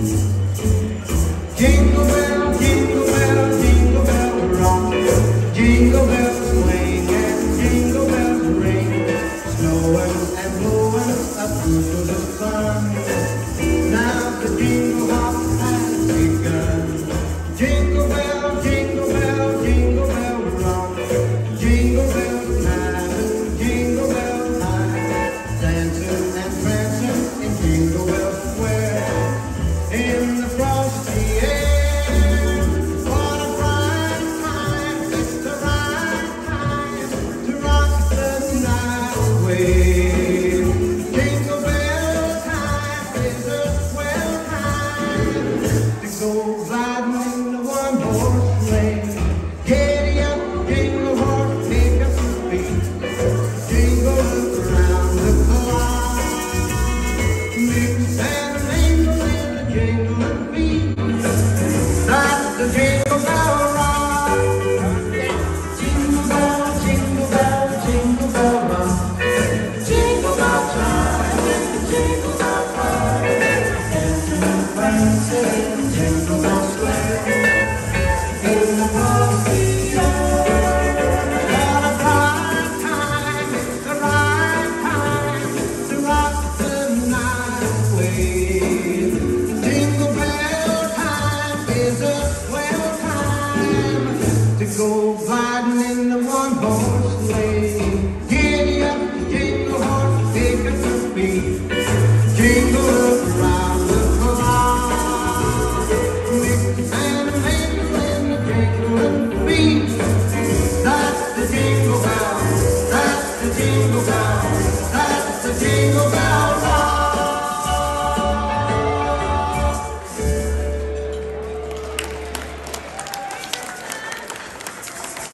Jingle bell, jingle bell, jingle bell rock. Jingle bells swing and jingle bells ring. Snowing and blowing up through the sun. Go gliding in the one horse sleigh. Giddy up, jingle horse, take us to speed. Jingle up around the clock. Mix and a mingle and the jingle and a beat. That's the jingle bell. That's the jingle bell.